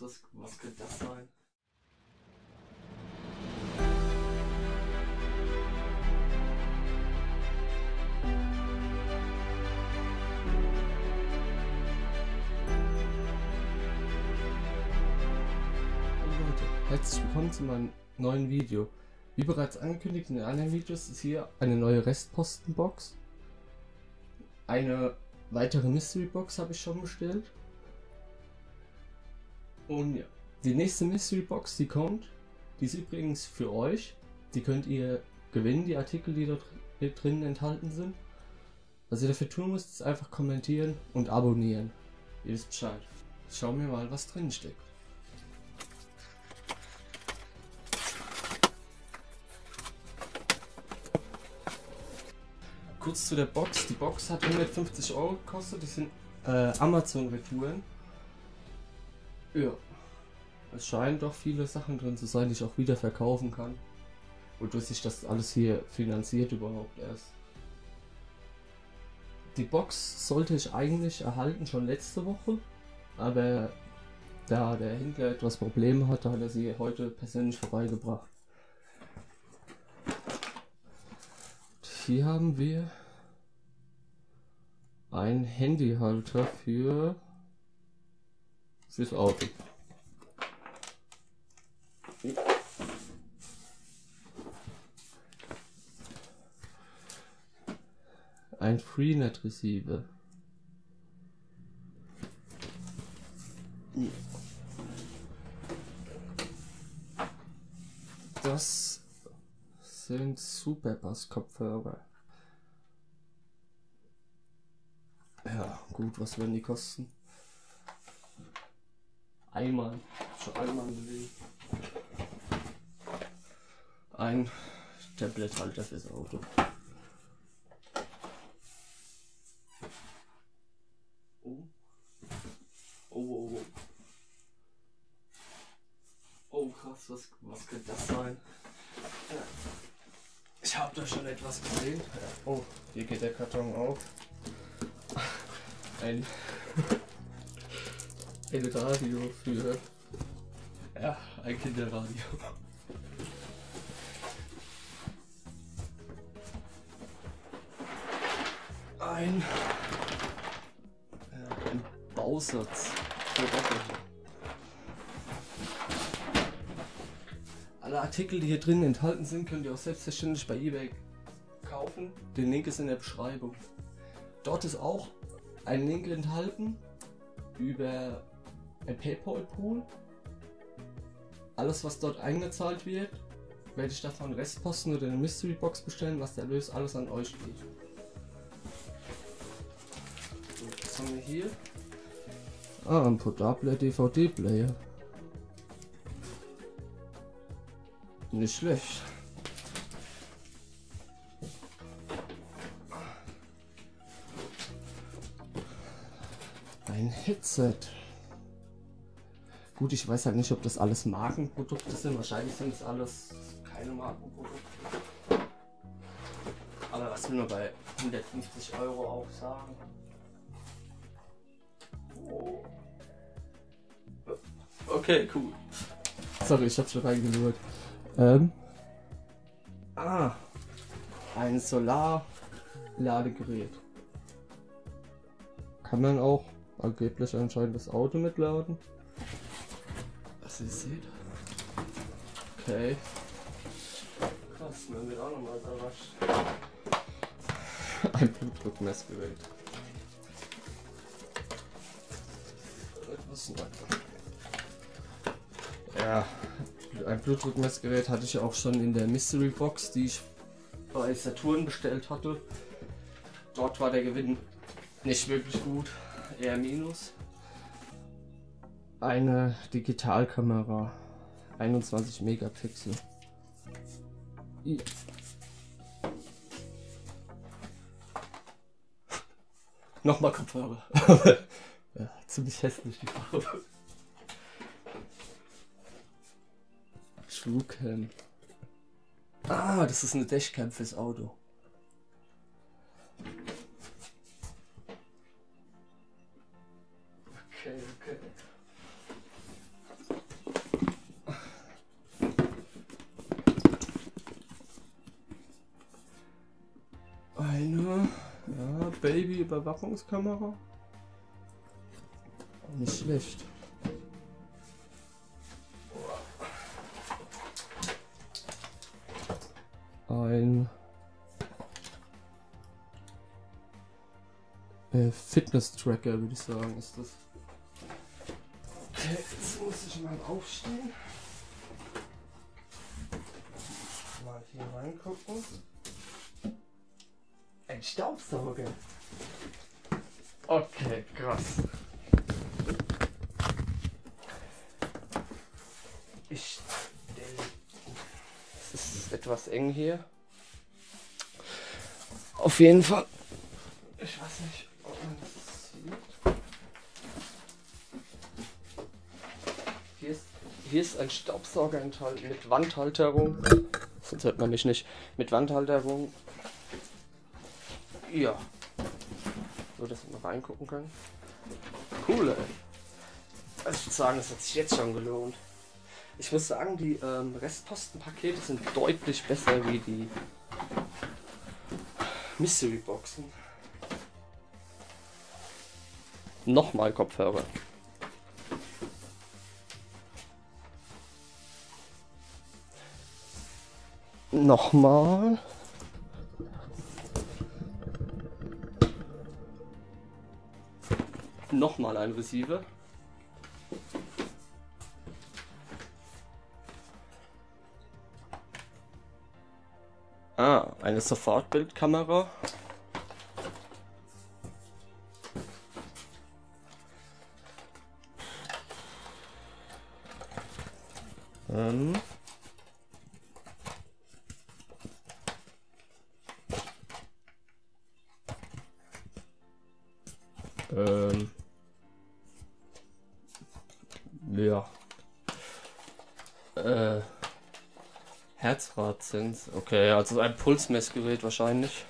was, was könnte das sein? Hallo Leute, herzlich willkommen zu meinem neuen Video. Wie bereits angekündigt in den anderen Videos ist hier eine neue Restpostenbox. Eine weitere Mystery Box habe ich schon bestellt. Und ja, die nächste Mystery Box, die kommt, die ist übrigens für euch. Die könnt ihr gewinnen, die Artikel, die dort drin enthalten sind. Was ihr dafür tun müsst, ist einfach kommentieren und abonnieren. Ihr wisst Bescheid. Schauen wir mal, was drin steckt. Kurz zu der Box. Die Box hat 150 Euro gekostet. Das sind äh, Amazon-Retouren. Ja. Es scheinen doch viele Sachen drin zu sein, die ich auch wieder verkaufen kann. Wodurch sich das alles hier finanziert überhaupt erst. Die Box sollte ich eigentlich erhalten schon letzte Woche, aber da der Händler etwas Probleme hatte, hat er sie heute persönlich vorbeigebracht. Hier haben wir einen Handyhalter für fürs Auto. Ein Freenet Receiver. Das sind Superbass Kopfhörer. Ja, gut, was werden die kosten? Einmal, schon einmal bewegen. Ein Tablet-Halter fürs Auto. Oh. Oh, oh, oh. Oh, krass, was, was könnte das sein? Ich habe da schon etwas gesehen. Oh, hier geht der Karton auf. Ein, ein Radio für. Ja, ein Kinderradio. Ein, äh, ein Bausatz für Roboter. Alle Artikel, die hier drin enthalten sind, könnt ihr auch selbstverständlich bei eBay kaufen. Der Link ist in der Beschreibung. Dort ist auch ein Link enthalten über ein PayPal-Pool. Alles, was dort eingezahlt wird, werde ich davon Restposten oder eine Mystery Box bestellen, was der Erlös alles an euch geht. So, was haben wir hier? Ah, ein portabler DVD-Player. Nicht schlecht. Ein Headset. Gut, ich weiß halt nicht, ob das alles Markenprodukte sind. Wahrscheinlich sind es alles keine Markenprodukte. Aber was will man bei 150 Euro auch sagen? Oh. Okay, cool. Sorry, ich hab schon reingelurrt. Ähm. Ah. Ein Solar-Ladegerät. Kann man auch angeblich anscheinend das Auto mitladen. Was ihr seht. Okay. Krass, man wird auch nochmal überrascht. Ein Blutdruckmessgerät. Etwas neu. Ja, ein Blutdruckmessgerät hatte ich auch schon in der Mystery Box, die ich bei Saturn bestellt hatte. Dort war der Gewinn nicht wirklich gut, eher minus. Eine Digitalkamera, 21 Megapixel. Ja. Nochmal Kopfhörer. ja, ziemlich hässlich die Farbe. Truecam. Ah, das ist eine Dashcam fürs Auto. Überwachungskamera. Nicht schlecht. Ein äh, Fitness-Tracker, würde ich sagen, ist das. Okay, jetzt muss ich mal aufstehen. Mal hier reingucken. Ein Staubsauger. Okay, krass. Ich Es ist etwas eng hier. Auf jeden Fall. Ich weiß nicht, ob man das sieht. Hier ist, hier ist ein Staubsauger enthalten mit Wandhalterung. Sonst hört man mich nicht. Mit Wandhalterung. Ja. So, dass man reingucken kann. Cool, ey. Also ich würde sagen, es hat sich jetzt schon gelohnt. Ich muss sagen, die ähm, Restpostenpakete sind deutlich besser wie die Mystery Boxen. Nochmal Kopfhörer. Nochmal. Nochmal ein Receiver. Ah, eine Sofortbildkamera. Ähm. Herzradzins. Okay, also ein Pulsmessgerät wahrscheinlich.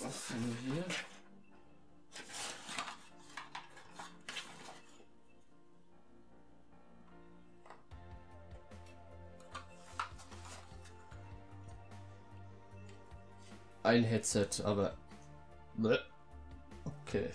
Was haben wir hier? Ein Headset, aber. Okay.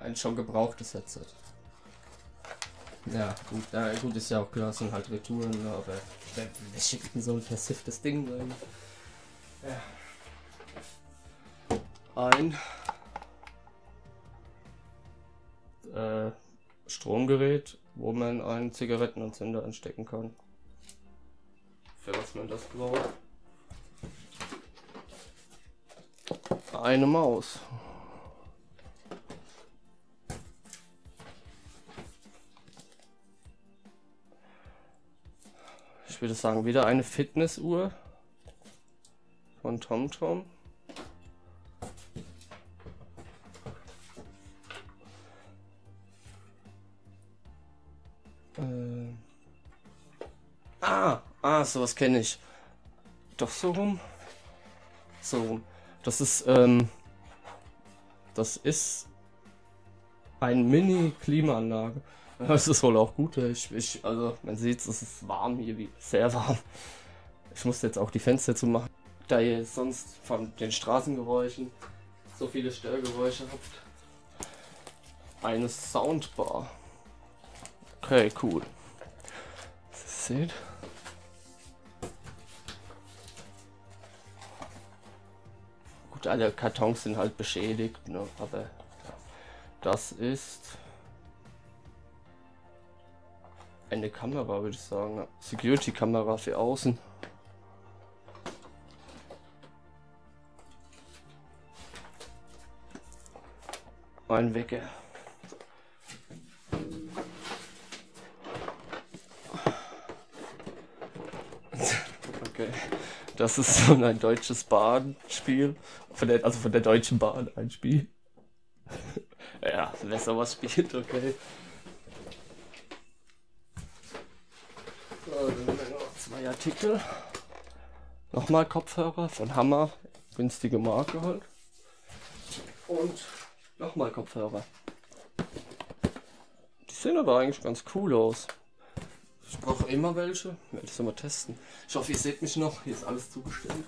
Ein schon gebrauchtes Headset. Ja, gut, ja, gut ist ja auch klar, sind halt Retouren, ne, aber wer, wer schickt denn so ein versifftes Ding rein? Ja. Ein äh, Stromgerät, wo man einen Zigarettenanzünder anstecken kann. Für was man das braucht. Eine Maus. Würde sagen, wieder eine Fitnessuhr von TomTom. Äh. Ah, ah, sowas kenne ich. Doch so rum. So rum. Das ist, ähm, das ist ein Mini-Klimaanlage. Das ist wohl auch gut. Ich, ich, also man sieht es, ist warm hier, wie sehr warm. Ich muss jetzt auch die Fenster zu machen, da ihr sonst von den Straßengeräuschen so viele Störgeräusche habt. Eine Soundbar. Okay, cool. Seht. Gut, alle Kartons sind halt beschädigt, ne? aber das ist eine Kamera, würde ich sagen. Security-Kamera für außen. Ein Wecker. Okay. Das ist so ein deutsches Bahnspiel. Von der, also von der Deutschen Bahn ein Spiel. ja, wer sowas spielt, okay. Zwei Artikel. Nochmal Kopfhörer von Hammer, günstige Marke halt. Und nochmal Kopfhörer. Die sehen aber eigentlich ganz cool aus. Ich brauche immer welche. Ich werde das mal testen. Ich hoffe, ihr seht mich noch. Hier ist alles zugestellt.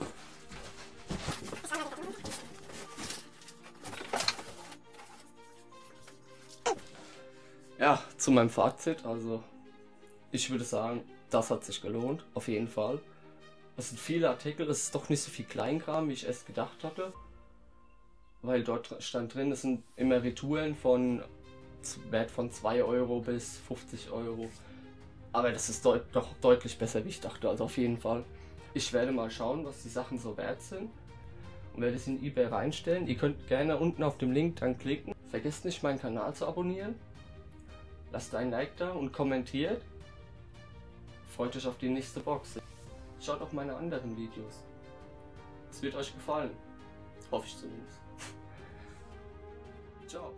Ja, zu meinem Fazit. Also, ich würde sagen, das hat sich gelohnt. Auf jeden Fall. Es sind viele Artikel. Es ist doch nicht so viel Kleinkram, wie ich erst gedacht hatte. Weil dort stand drin, es sind immer Retouren von Wert von 2 Euro bis 50 Euro. Aber das ist deut doch deutlich besser, wie ich dachte. Also auf jeden Fall. Ich werde mal schauen, was die Sachen so wert sind. Und werde es in eBay reinstellen. Ihr könnt gerne unten auf dem Link dann klicken. Vergesst nicht, meinen Kanal zu abonnieren. Lasst ein Like da und kommentiert. Freut euch auf die nächste Box. Schaut auch meine anderen Videos. Es wird euch gefallen. Hoffe ich zumindest. Ciao.